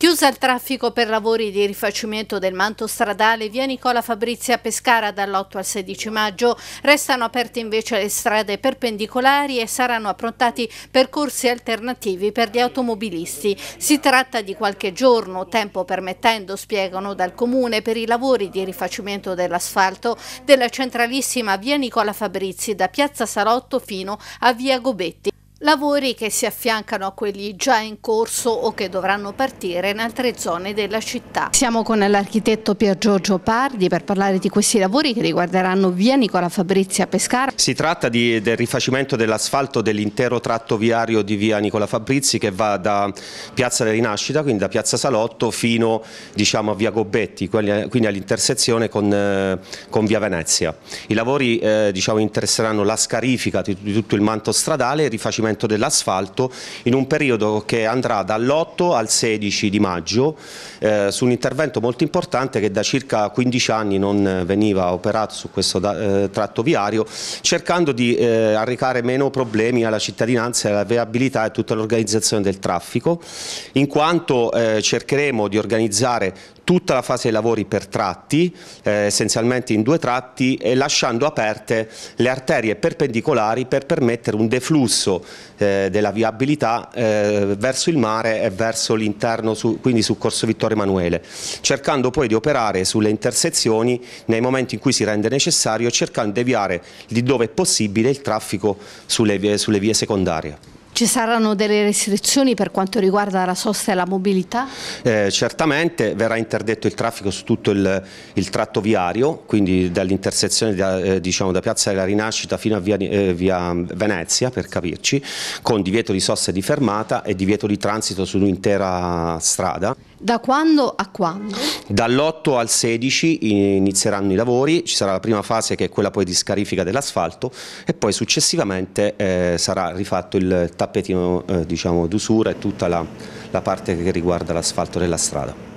Chiusa il traffico per lavori di rifacimento del manto stradale via Nicola Fabrizia Pescara dall'8 al 16 maggio, restano aperte invece le strade perpendicolari e saranno approntati percorsi alternativi per gli automobilisti. Si tratta di qualche giorno, tempo permettendo, spiegano dal Comune, per i lavori di rifacimento dell'asfalto della centralissima via Nicola Fabrizi da piazza Salotto fino a via Gobetti. Lavori che si affiancano a quelli già in corso o che dovranno partire in altre zone della città. Siamo con l'architetto Pier Giorgio Pardi per parlare di questi lavori che riguarderanno via Nicola Fabrizia Pescara. Si tratta di, del rifacimento dell'asfalto dell'intero tratto viario di via Nicola Fabrizi che va da Piazza della Rinascita, quindi da Piazza Salotto fino diciamo, a via Gobetti, quindi all'intersezione con, eh, con, via Venezia. I lavori eh, diciamo, interesseranno la scarifica di, di tutto il manto stradale e il rifacimento rifacimento dell'asfalto in un periodo che andrà dall'8 al 16 di maggio eh, su un intervento molto importante che da circa 15 anni non veniva operato su questo da, eh, tratto viario cercando di eh, arrecare meno problemi alla cittadinanza alla viabilità e tutta l'organizzazione del traffico in quanto eh, cercheremo di organizzare tutta la fase dei lavori per tratti, eh, essenzialmente in due tratti, e lasciando aperte le arterie perpendicolari per permettere un deflusso eh, della viabilità eh, verso il mare e verso l'interno, quindi su Corso Vittorio Emanuele, cercando poi di operare sulle intersezioni nei momenti in cui si rende necessario, cercando di deviare di dove è possibile il traffico sulle vie, sulle vie secondarie. Ci saranno delle restrizioni per quanto riguarda la sosta e la mobilità? Eh, certamente verrà interdetto il traffico su tutto il, il tratto viario, quindi dall'intersezione da, eh, diciamo, da Piazza della Rinascita fino a via, eh, via, Venezia, per capirci, con divieto di sosta e di fermata e divieto di transito su un'intera strada. Da quando a quando? Dall'8 al 16 inizieranno i lavori, ci sarà la prima fase che è quella poi di scarifica dell'asfalto e poi successivamente eh, sarà rifatto il tappetino eh, diciamo, d'usura e tutta la, la parte che riguarda l'asfalto della strada.